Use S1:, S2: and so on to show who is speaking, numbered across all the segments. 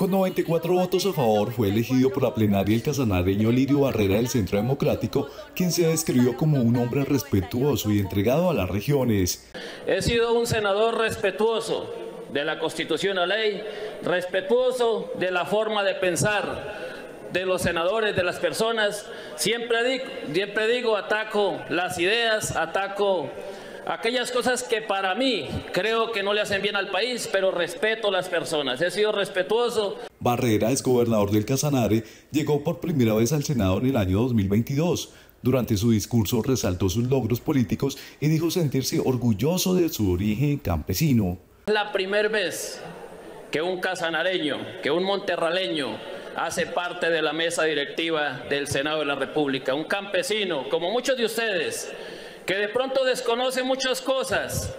S1: Con 94 votos a favor, fue elegido por la plenaria el casanareño Lirio Barrera del Centro Democrático, quien se describió como un hombre respetuoso y entregado a las regiones.
S2: He sido un senador respetuoso de la Constitución la ley, respetuoso de la forma de pensar de los senadores, de las personas. Siempre digo, siempre digo ataco las ideas, ataco aquellas cosas que para mí creo que no le hacen bien al país, pero respeto a las personas. He sido respetuoso.
S1: Barrera, es gobernador del Casanare, llegó por primera vez al Senado en el año 2022. Durante su discurso resaltó sus logros políticos y dijo sentirse orgulloso de su origen campesino.
S2: Es la primera vez que un casanareño, que un monterraleño hace parte de la mesa directiva del Senado de la República, un campesino, como muchos de ustedes, que de pronto desconoce muchas cosas,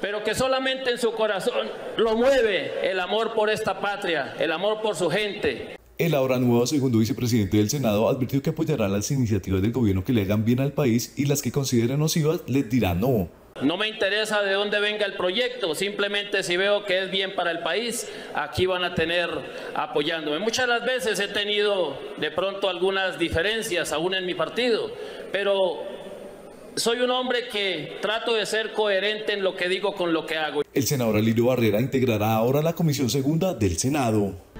S2: pero que solamente en su corazón lo mueve el amor por esta patria, el amor por su gente.
S1: El ahora nuevo segundo vicepresidente del Senado advirtió que apoyará las iniciativas del gobierno que le hagan bien al país y las que considere nocivas les dirá no.
S2: No me interesa de dónde venga el proyecto, simplemente si veo que es bien para el país, aquí van a tener apoyándome. Muchas las veces he tenido de pronto algunas diferencias aún en mi partido, pero soy un hombre que trato de ser coherente en lo que digo con lo que hago.
S1: El senador Alirio Barrera integrará ahora la Comisión Segunda del Senado.